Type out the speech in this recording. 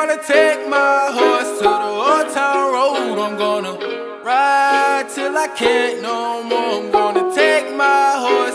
gonna take my horse to the old town road. I'm gonna ride till I can't no more.